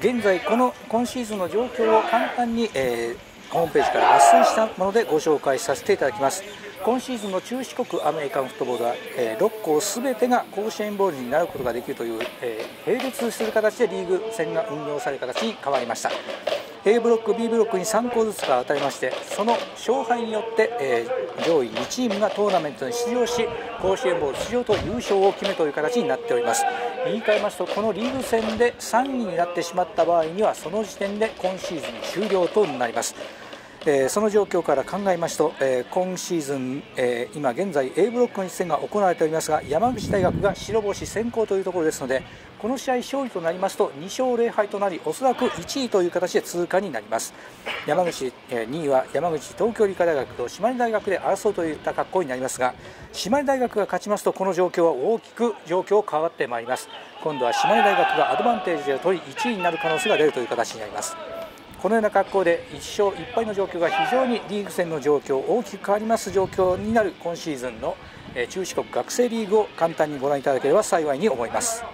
現在この今シーズンの状況を簡単に、えー、ホームページから抜粋したものでご紹介させていただきます。今シーズンの中四国アメリカンフットボールは、えー、6校すべてが甲子園ボールになることができるという、えー、並列する形でリーグ戦が運用される形に変わりました。A ブロック B ブロックに3校ずつが与えましてその勝敗によって、えー、上位2チームがトーナメントに出場し甲子園ボール出場と優勝を決めという形になっております。言い換えますとこのリーグ戦で3位になってしまった場合にはその時点で今シーズン終了となります。えー、その状況から考えますと、えー、今シーズン、えー、今現在 A ブロックの一戦が行われておりますが山口大学が白星先行というところですのでこの試合勝利となりますと2勝0敗となりおそらく1位という形で通過になります。山口、え2位は山口東京理科大学と島根大学で争うといった格好になりますが島根大学が勝ちますとこの状況は大きく状況変わってまいります今度は島根大学がアドバンテージを取り1位になる可能性が出るという形になりますこのような格好で1勝1敗の状況が非常にリーグ戦の状況大きく変わります状況になる今シーズンの中四国学生リーグを簡単にご覧いただければ幸いに思います。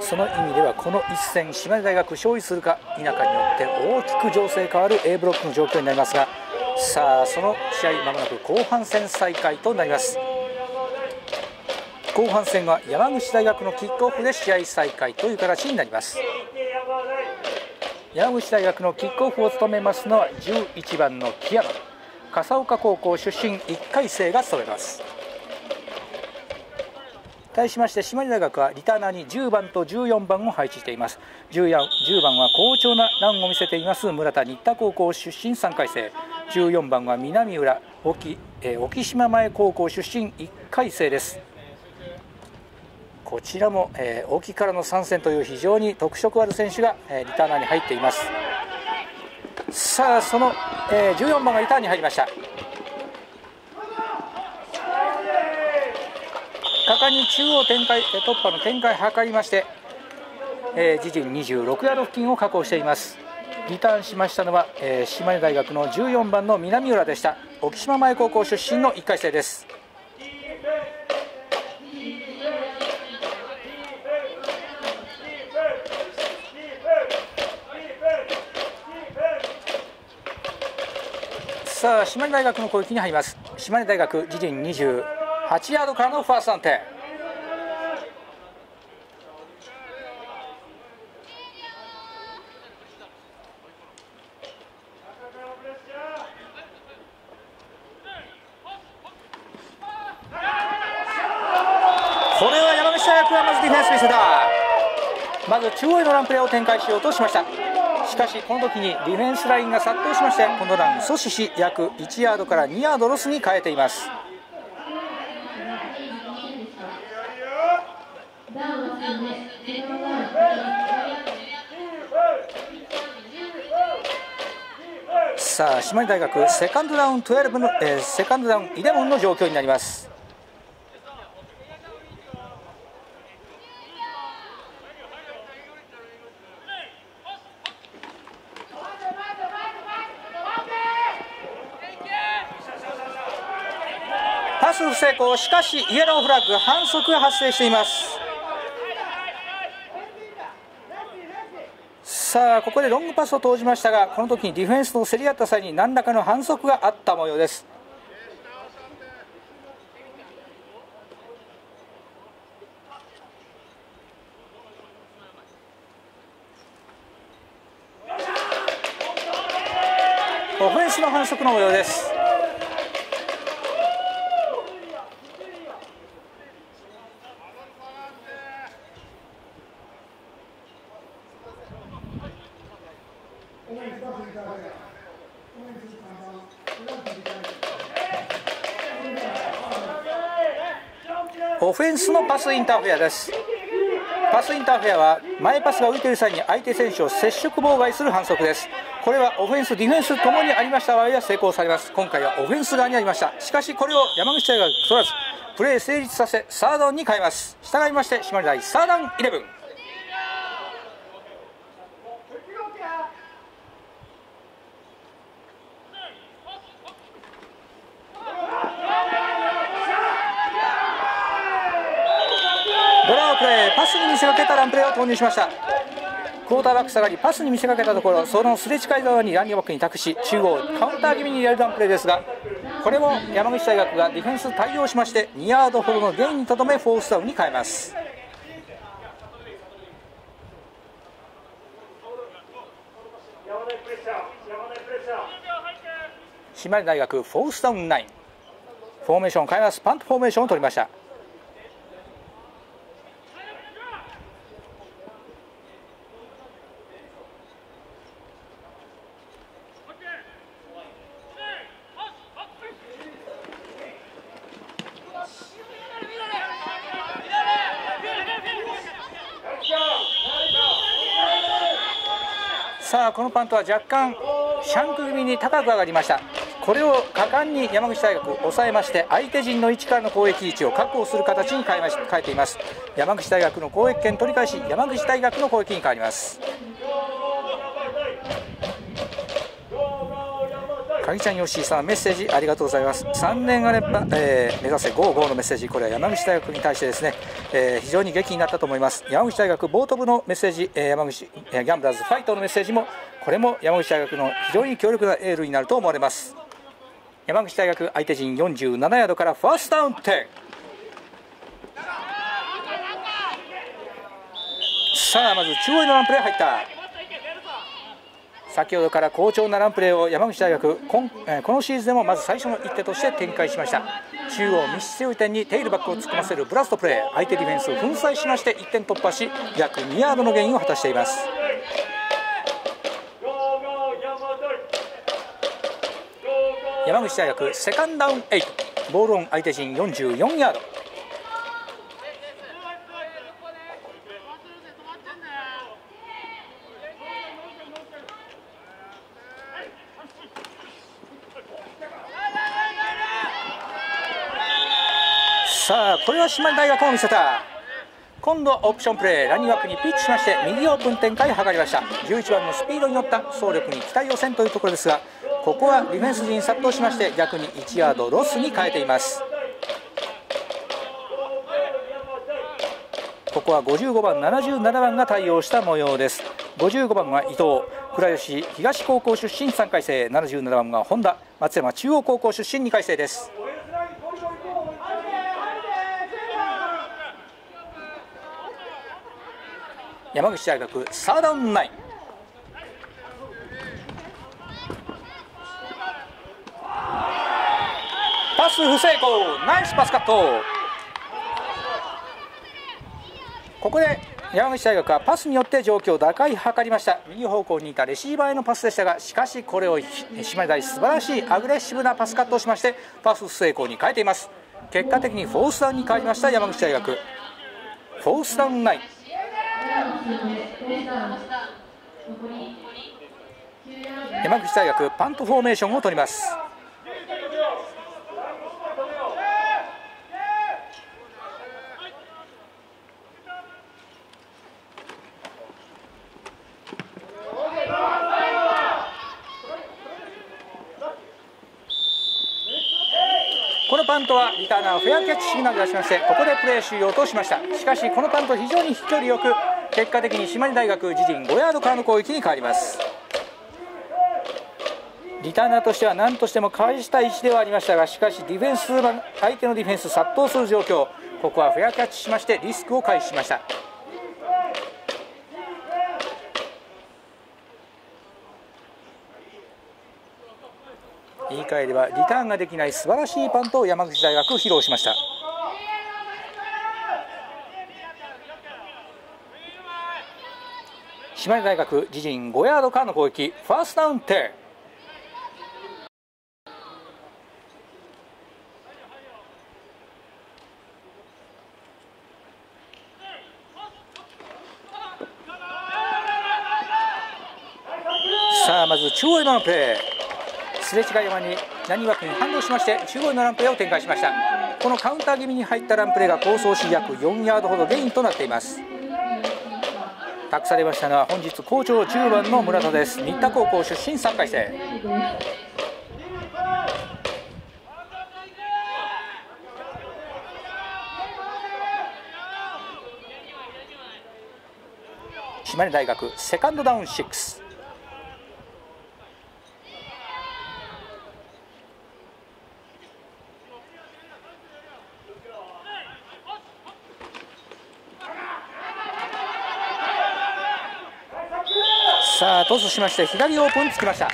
その意味ではこの一戦島根大学勝利するか否かによって大きく情勢変わる A ブロックの状況になりますがさあその試合まもなく後半戦再開となります後半戦は山口大学のキックオフで試合再開という形になります。山口大学のキックオフを務めますのは11番の木山。笠岡高校出身1回生が務めます。対しまして島根大学はリターナーに10番と14番を配置しています。10, 10番は好調なランを見せています村田新田高校出身3回生。14番は南浦沖,、えー、沖島前高校出身1回生です。こちらも、えー、沖からの参戦という非常に特色ある選手が、えー、リターナーに入っています。さあその、えー、14番がリターンに入りました。果敢に中央展開突破の展開を図りまして、えー、自陣26ヤード付近を確保しています。リターンしましたのは、えー、島根大学の14番の南浦でした。沖島前高校出身の1回生です。さあ島根大学の攻撃に入ります。島根大学自陣28ヤードからのファースト安定。これは山口大学はまずディフェンス見せたまず中央へのランプレーを展開しようとしました。しかしこの時にディフェンスラインが殺到しましてこのラン阻止し約1ヤードから2ヤードロスに変えています。さあ島根大学セカンドダウン12の、えー、セカンドダウン11の状況になります。パス不成功しかしイエローフラッグ反則が発生しています。さあここでロングパスを投じましたがこの時にディフェンスの競り合った際に何らかの反則があった模様です。オフェンスの反則の模様ですオフェンスのパスインターフェアです。パスインターフェアは前パスが浮いている際に相手選手を接触妨害する反則です。これはオフェンスディフェンスともにありました場合は成功されます。今回はオフェンス側にありました。しかしこれを山口大学取らずプレー成立させサードに変えます。従いまして島根大サーダンイレブン。プレーパスに見せかけたランプレーを投入しました。クォーターバック下がりパスに見せかけたところそのすれ違い側にランニングバックに託し中央カウンター気味に入れるランプレーですがこれも山口大学がディフェンス対応しまして2ヤードほどのゲインにとどめフォースダウンに変えます。島根大学フォースダウン9フォーメーション変えます。パントフォーメーションを取りましたさあこのパントは若干シャンク気味に高く上がりました。これを果敢に山口大学抑えまして相手陣の位置からの攻撃位置を確保する形に変えまし変えています。山口大学の攻撃権取り返し山口大学の攻撃に変わります。鍵ちゃんよしさんメッセージありがとうございます。3年あれば、えー、目指せ55のメッセージ。これは山口大学に対してですね、えー、非常に激になったと思います。山口大学ボート部のメッセージ、えー、山口、えー、ギャンブラーズファイトのメッセージもこれも山口大学の非常に強力なエールになると思われます。山口大学相手陣47ヤードからファーストダウン10さあまず中央のランプレー入った。先ほどから好調なランプレーを山口大学このシーズンでもまず最初の一手として展開しました。中央密室強い点にテールバックを突っ込ませるブラストプレー。相手ディフェンスを粉砕しまして1点突破し約2ヤードのゲインを果たしています。山口大学セカンドダウン8ボールオン相手陣44ヤード。さあこれは島根大学を見せた。今度オプションプレーランニングアップにピッチしまして右オープン展開を図りました。11番のスピードに乗った走力に期待をせんというところですがここはディフェンス陣殺到しまして逆に1ヤードロスに変えています。ここは55番77番が対応した模様です。55番は伊藤。倉吉東高校出身3回生。77番が本田。松山中央高校出身2回生です。山口大学サーダウンナイン。不成功ナイスパスカット。ここで山口大学はパスによって状況を打開図りました。右方向にいたレシーバーへのパスでしたがしかしこれを島根大素晴らしいアグレッシブなパスカットをしましてパス不成功に変えています。結果的にフォースダウンに変わりました山口大学。フォースダウンナイン山口大学パントフォーメーションを取りますこのパントはリターナーフェアキャッチシグナル出しましてここでプレー終了としました。しかしこのパント非常に飛距離よく結果的に島根大学自陣5ヤードからの攻撃に変わります。リターナーとしては何としても返した位置ではありましたがしかしディフェンス相手のディフェンス殺到する状況。ここはフェアキャッチしましてリスクを回避しました。言い換えればリターンができない素晴らしいパントを山口大学披露しました。島根大学自陣5ヤードからの攻撃ファーストダウンテさあまず中央のプレー。すれ違い山に何枠に反応しまして中央のランプレーを展開しました。このカウンター気味に入ったランプレーが構想し約4ヤードほどゲインとなっています。託されましたのは本日校長10番の村田です。新田高校出身3回生。島根大学セカンドダウン6さあトスしまして左オープンつきました。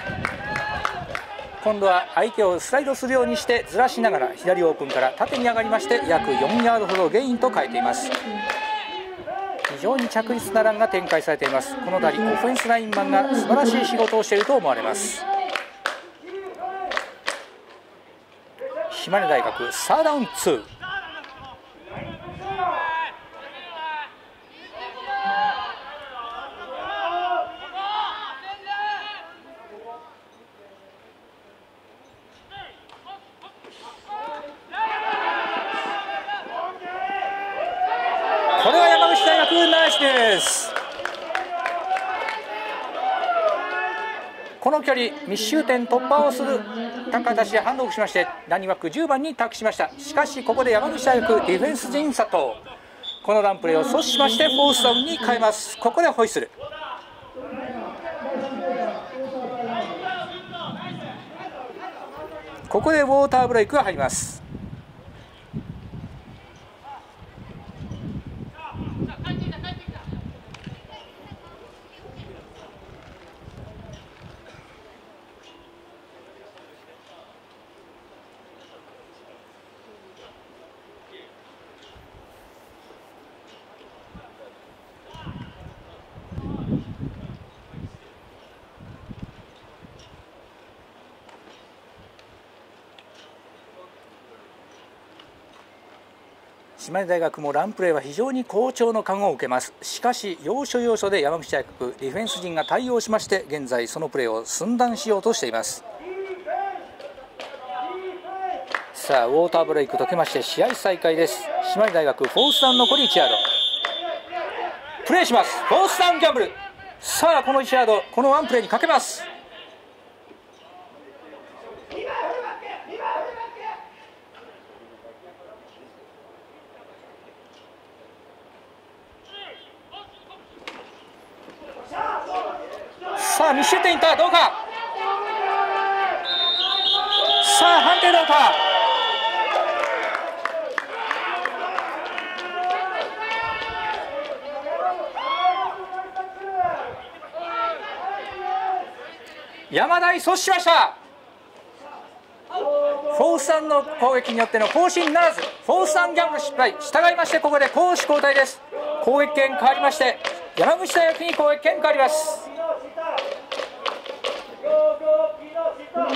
今度は相手をスライドするようにしてずらしながら左オープンから縦に上がりまして約4ヤードほどゲインと変えています。非常に着実なランが展開されています。この辺りオフェンスラインマンが素晴らしい仕事をしていると思われます。島根大学サーダウン2大学ナイスです。この距離密集点突破をする高橋でハンドオフしましてランニングバック10番に託しました。しかしここで山口大学ディフェンス陣佐藤。このランプレーを阻止しましてフォースダウンに変えます。ここでホイッスル。ここでウォーターブレイクが入ります。島根大学もランプレーは非常に好調の感を受けます。しかし要所要所で山口大学ディフェンス陣が対応しまして現在そのプレーを寸断しようとしています。さあウォーターブレイク解けまして試合再開です。島根大学フォースダウン残り1ヤード。プレーします。フォースダウンギャンブル。さあこの1ヤードこのワンプレーにかけますさあ密集点いったどうかさあ判定どうか山田阻止しました。フォースさんの攻撃によっての更新ならずフォースさんギャンブル失敗。従いましてここで攻守交代です。攻撃権変わりまして山口大学に攻撃権変わります。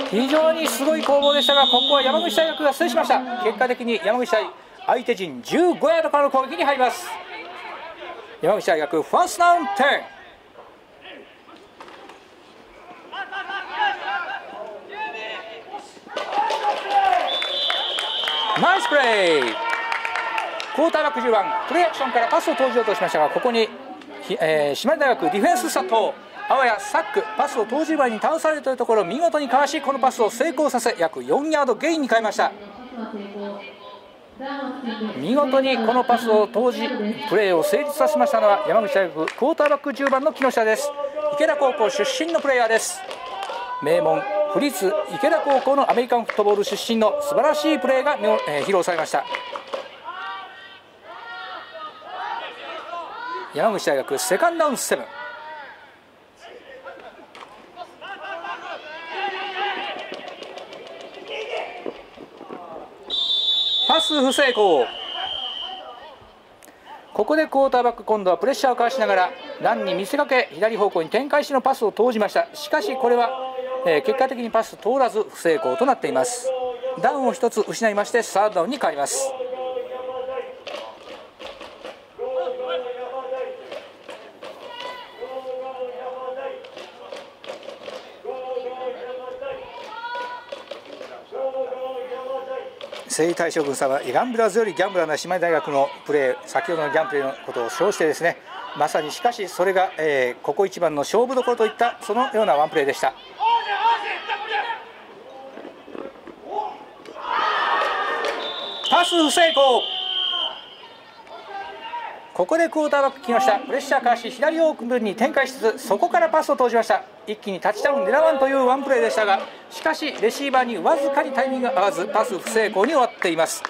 非常にすごい攻防でしたがここは山口大学が制しました。結果的に山口大相手陣15ヤードからの攻撃に入ります。山口大学ファーストダウン10ナイスプレークォーターバック10番プレーアクションからパスを投じようとしましたがここに、えー、島根大学ディフェンス佐藤あわやサックパスを投じ場に倒されているところを見事にかわしこのパスを成功させ約4ヤードゲインに変えました。見事にこのパスを投じプレーを成立させましたのは山口大学クォーターバック10番の木下です。池田高校出身のプレーヤーです。名門府立池田高校のアメリカンフットボール出身の素晴らしいプレーが、えー、披露されました。山口大学セカンドダウンセブン。パス不成功。ここでクォーターバック今度はプレッシャーをかわしながらランに見せかけ左方向に展開しのパスを投じました。しかしこれは、えー、結果的にパス通らず不成功となっています。ダウンを1つ失いましてサードダウンに変わります。征夷大将軍様ギャンブラズよりギャンブラーな姉妹大学のプレー先ほどのギャンブルのことを称してですねまさにしかしそれが、えー、ここ一番の勝負どころといったそのようなワンプレーでした。パス不成功。ここでクォーターバック木下プレッシャーかわし左オープンに展開しつつそこからパスを投じました。一気にタッチダウン狙わんというワンプレーでしたがしかしレシーバーにわずかにタイミングが合わずパス不成功に終わっています。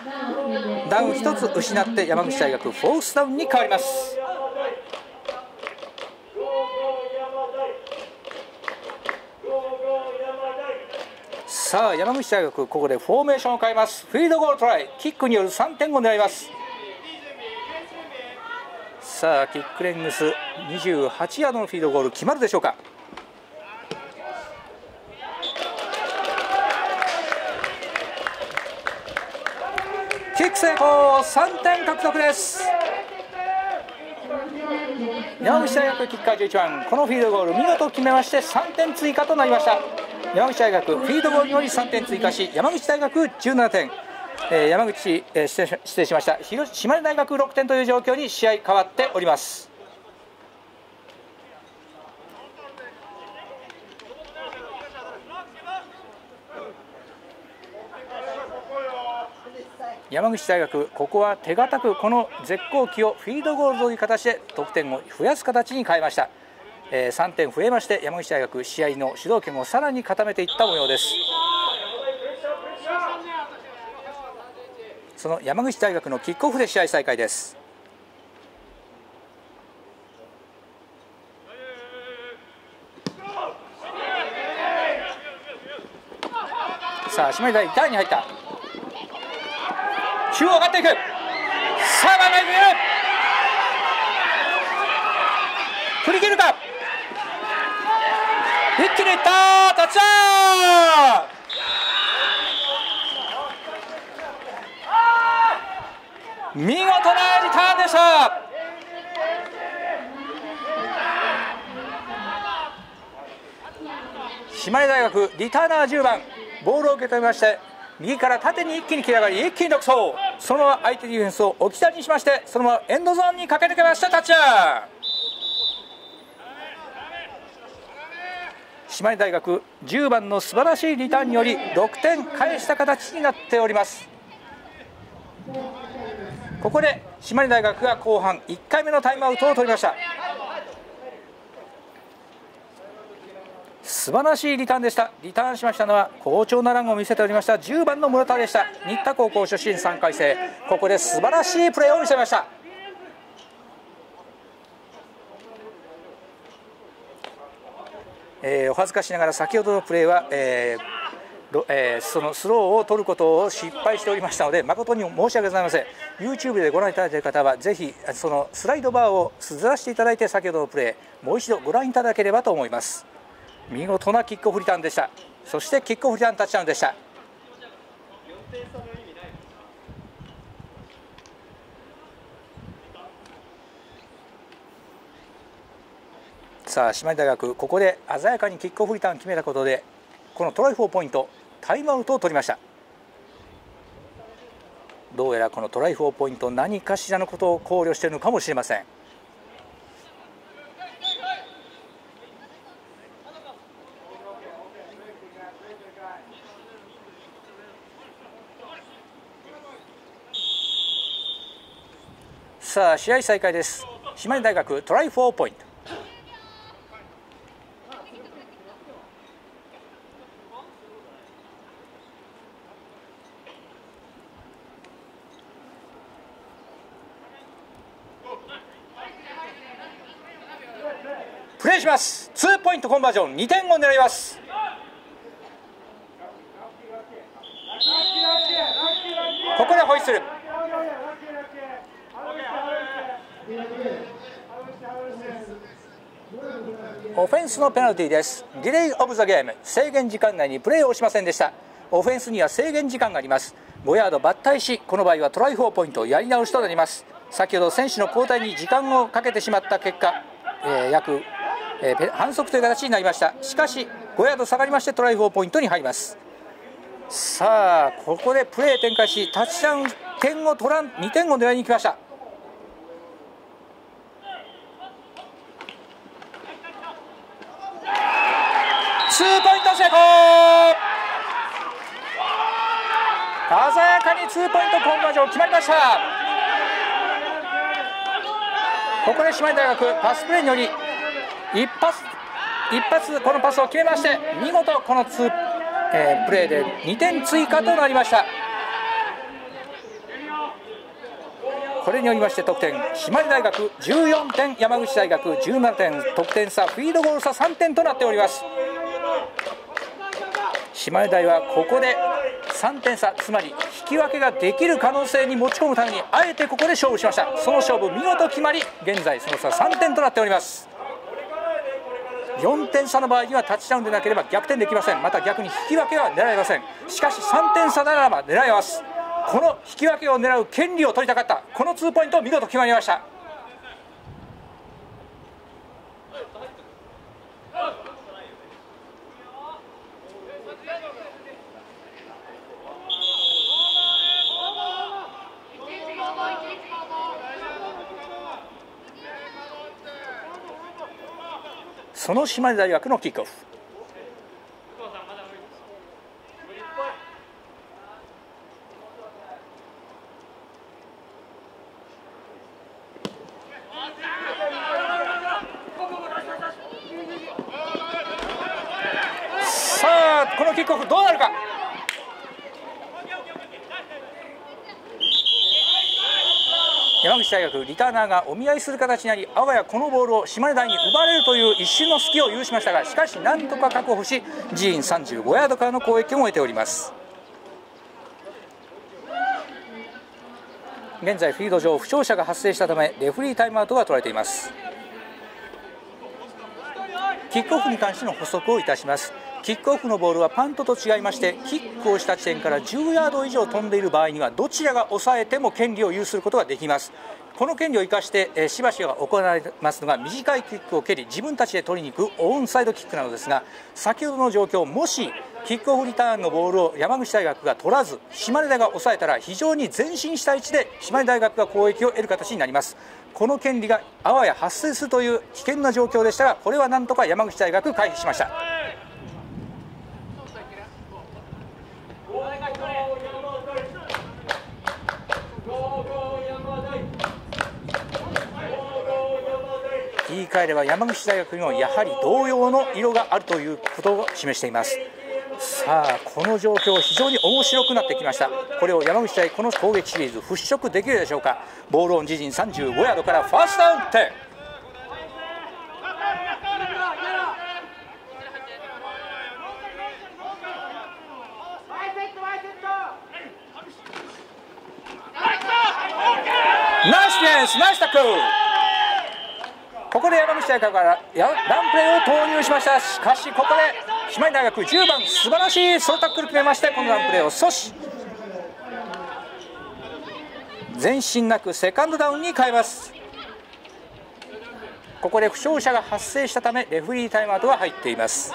ダウン1つ失って山口大学フォースダウンに変わります。さあ山口大学ここでフォーメーションを変えます。フィードゴールトライ。キックによる3点を狙います。さあキックレングス28ヤードのフィードゴール決まるでしょうか。キック成功。3点獲得です。山口大学キッカー11番このフィールドゴール見事決めまして3点追加となりました。山口大学フィードゴールより3点追加し山口大学17点。えー、山口、えー、失礼失礼しました。広島根大学6点という状況に試合変わっております。山口大学、ここは手堅くこの絶好機をフィードゴールという形で得点を増やす形に変えました、え、3点増えまして山口大学試合の主導権をさらに固めていった模様です。その山口大学のキックオフで試合再開です。さあ島根大第に入った。中央上がっていく。さあ前々いく。振り切るか。一気にいった。タッチダウン見事なリターンでした。島根大学リターナー10番。ボールを受け止めまして右から縦に一気に切り上がり一気に独走。そのまま相手ディフェンスを置き去りにしましてそのままエンドゾーンに駆け抜けましたタッチャー。島根大学10番の素晴らしいリターンにより6点返した形になっております。ここで島根大学が後半1回目のタイムアウトを取りました。素晴らしいリターンでした。リターンしましたのは好調なランを見せておりました10番の村田でした。新田高校出身3回生。ここで素晴らしいプレーを見せました。えー、お恥ずかしながら先ほどのプレーは、えーえー、そのスローを取ることを失敗しておりましたので誠に申し訳ございません。YouTube でご覧いただいている方はぜひそのスライドバーをずらしていただいて先ほどのプレーもう一度ご覧いただければと思います。見事なキックオフリターンでした。そしてキックオフリターンタッチダウンでした。さあ姉妹大学ここで鮮やかにキックオフリターン決めたことでこのトライフォーポイントタイムアウトを取りました。どうやらこのトライフォーポイント何かしらのことを考慮しているのかもしれません。さあ試合再開です。島根大学トライフォーポイント。します。ツーポイントコンバージョン2点を狙います。ここでホイッスル。オフェンスのペナルティです。 Delay of the game。制限時間内にプレーをしませんでした。オフェンスには制限時間があります。5ヤード罰退しこの場合は try for point をやり直しとなります。先ほど選手の交代に時間をかけてしまった結果、えー、約えー、反則という形になりました。しかし5ヤード下がりまして try for point に入ります。さあここでプレー展開しタッチダウン点を取らん2点を狙いに行きました。ツーポイント成功。鮮やかにツーポイントコンバージョン決まりました。ここで島根大学パスプレーにより一発一発このパスを決めまして見事この2、えー、プレーで2点追加となりました。これによりまして得点島根大学14点山口大学17点得点差フィードゴール差3点となっております。島根大はここで3点差つまり引き分けができる可能性に持ち込むためにあえてここで勝負しました。その勝負見事決まり現在その差3点となっております。4点差の場合にはタッチダウンでなければ逆転できません。また逆に引き分けは狙えません。しかし3点差ならば狙えます。この引き分けを狙う権利を取りたかった。この2ポイント見事決まりました。その島根大学のキックオフさあこのキックオフどうなるか山口大学リターナーがお見合いする形になりあわやこのボールを島根大に奪われるという一瞬の隙を許しましたがしかしなんとか確保し寺院35ヤードからの攻撃を終えております。現在フィールド上負傷者が発生したためレフリータイムアウトが取られています。キックオフに関しての補足をいたします。キックオフのボールはパントと違いましてキックをした地点から10ヤード以上飛んでいる場合にはどちらが抑えても権利を有することができます。この権利を生かして、え、しばしば行われますのが短いキックを蹴り自分たちで取りに行くオンサイドキックなのですが先ほどの状況もしキックオフリターンのボールを山口大学が取らず島根大が抑えたら非常に前進した位置で島根大学が攻撃を得る形になります。この権利があわや発生するという危険な状況でしたがこれはなんとか山口大学回避しました言い換えれば山口大学にもやはり同様の色があるということを示しています。さあこの状況非常に面白くなってきました。これを山口大この攻撃シリーズ払拭できるでしょうか。ボールオン自陣35ヤードからファーストダウン。点ナイスディフェンスナイスタックル。ここで山口大学からランプレーを投入しました。しかしここで島根大学10番素晴らしいソロタックル決めましてこのランプレーを阻止。前進なくセカンドダウンに変えます。ここで負傷者が発生したためレフリータイムアウトが入っています。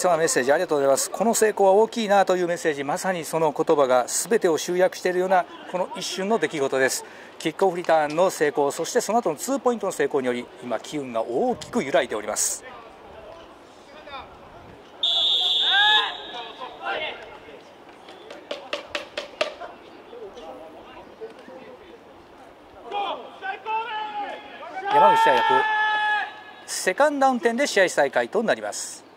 お会いそうなメッセージありがとうございます。この成功は大きいなというメッセージまさにその言葉が全てを集約しているようなこの一瞬の出来事です。キックオフリターンの成功そしてその後のツーポイントの成功により今機運が大きく揺らいでおります。山口大学セカンドダウン点で試合再開となります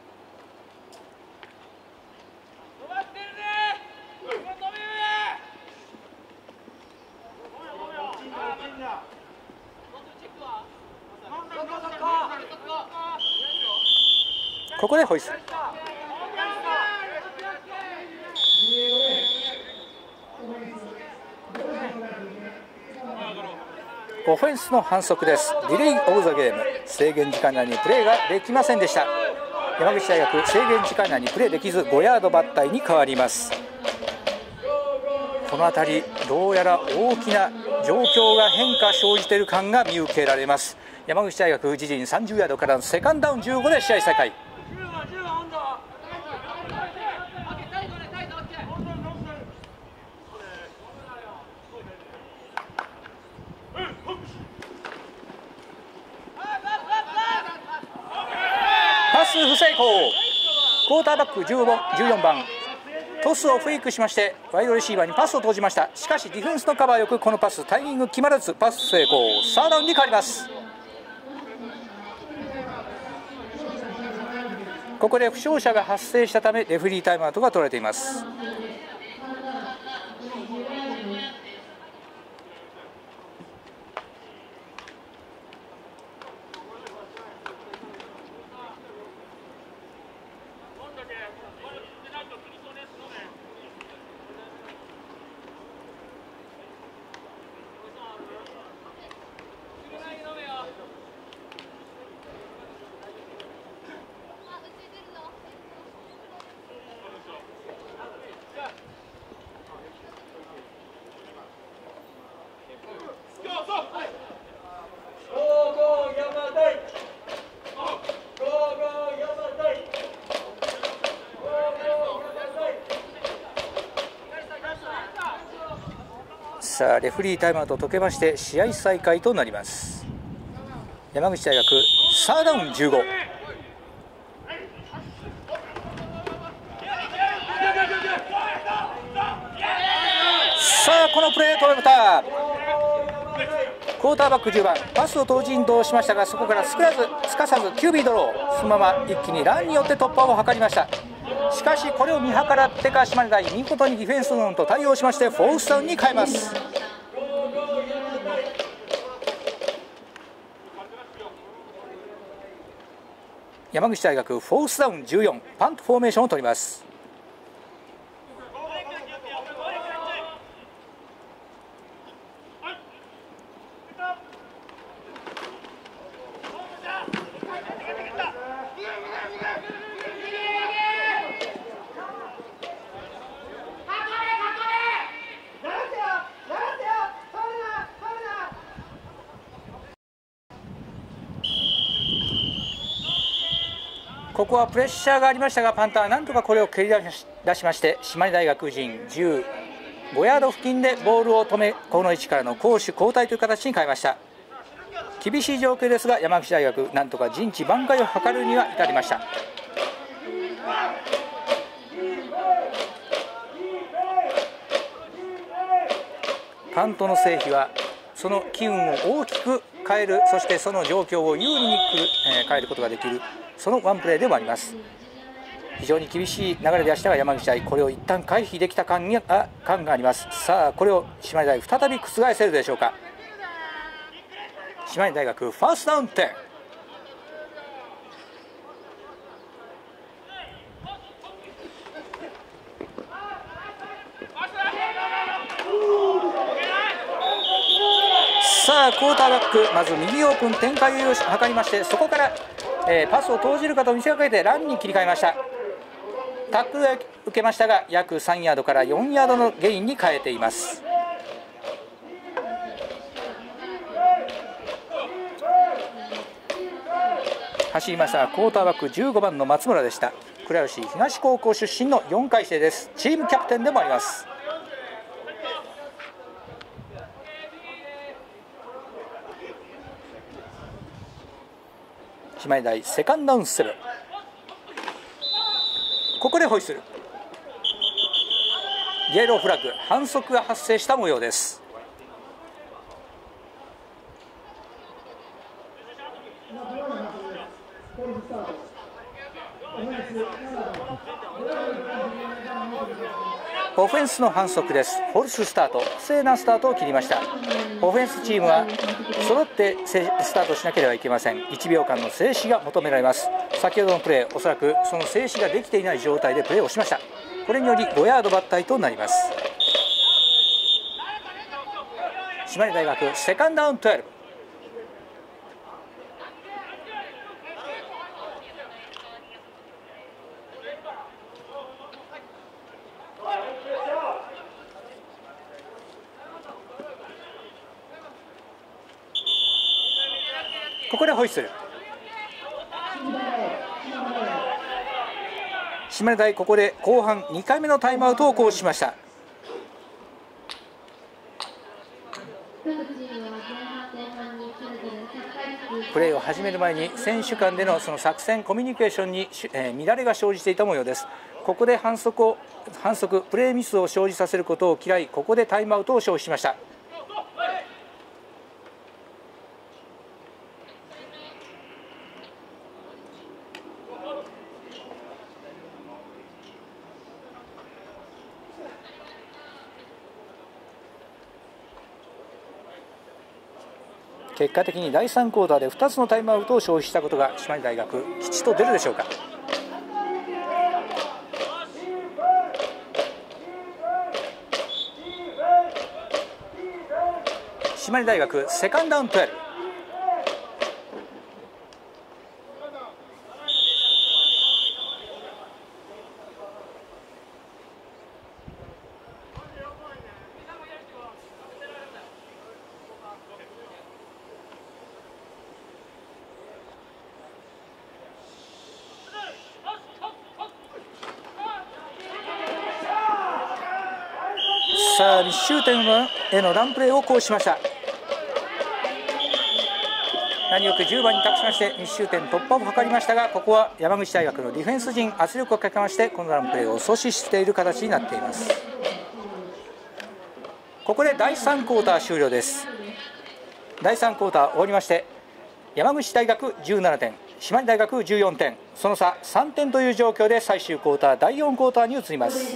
ここでホイッスルオフェンスの反則です。ディレイオブザゲーム。制限時間内にプレーができませんでした。山口大学制限時間内にプレーできず5ヤード抜体に変わります。この辺りどうやら大きな状況が変化生じている感が見受けられます。山口大学自陣30ヤードからのセカンドダウン15で試合再開。成功クォーターバック14番。トスをフェイクしましてワイドレシーバーにパスを投じました。しかしディフェンスのカバーよくこのパスタイミング決まらずパス成功。サーダウンに変わります。ここで負傷者が発生したためレフリータイムアウトが取られています。さあレフリータイムアウト解けまして試合再開となります。山口大学サーダウン15さあこのプレー止めたクォーターバック10番パスを投じんとしましたがそこからすかさずすかさずキュービードロー。そのまま一気にランによって突破を図りました。しかしこれを見計らってか島根大見事にディフェンスゾーンと対応しましてフォースダウンに変えます。山口大学フォースダウン14パントフォーメーションを取ります。ここはプレッシャーがありましたがパンターなんとかこれを蹴り出しまして島根大学陣15ヤード付近でボールを止めこの位置からの攻守交代という形に変えました。厳しい状況ですが山口大学なんとか陣地挽回を図るには至りました。パントの成否はその機運を大きく変えるそしてその状況を有利にくる、えー、変えることができる。そのワンプレーでもあります。非常に厳しい流れでしたが山口大これを一旦回避できた感にあ感があります。さあこれを島根大再び覆せるでしょうか。島根大学ファーストダウン点さあクォーターバックまず右オープン展開を図りましてそこからえー、パスを投じるかと見せかけてランに切り替えました。タックルを受けましたが約3ヤードから4ヤードのゲインに変えています。走りましたクォーターバック15番の松村でした。倉吉東高校出身の4回生です。チームキャプテンでもあります。姉妹大セカンドダウンセブンここでホイッスル。イエローフラッグ。反則が発生した模様です。ンスの反則です。フォルススタート。不正なスタートを切りました。オフェンスチームは揃ってスタートしなければいけません。1秒間の静止が求められます。先ほどのプレーおそらくその静止ができていない状態でプレーをしました。これにより5ヤード抜体となります。島根大学セカンドダウン12ここでホイッスル。島根大ここで後半2回目のタイムアウトを行使しました。プレーを始める前に選手間でのその作戦コミュニケーションに、えー、乱れが生じていた模様です。ここで反則を反則プレーミスを生じさせることを嫌いここでタイムアウトを消費しました。結果的に第3クォーターで2つのタイムアウトを消費したことが島根大学吉と出るでしょうか。島根大学セカンドダウン12さあ密集点へのランプレーを行使しました。何よく10番に託しまして密集点突破を図りましたがここは山口大学のディフェンス陣圧力をかけましてこのランプレーを阻止している形になっています。ここで第3クォーター終了です。第3クォーター終わりまして山口大学17点島根大学14点その差3点という状況で最終クォーター第4クォーターに移ります。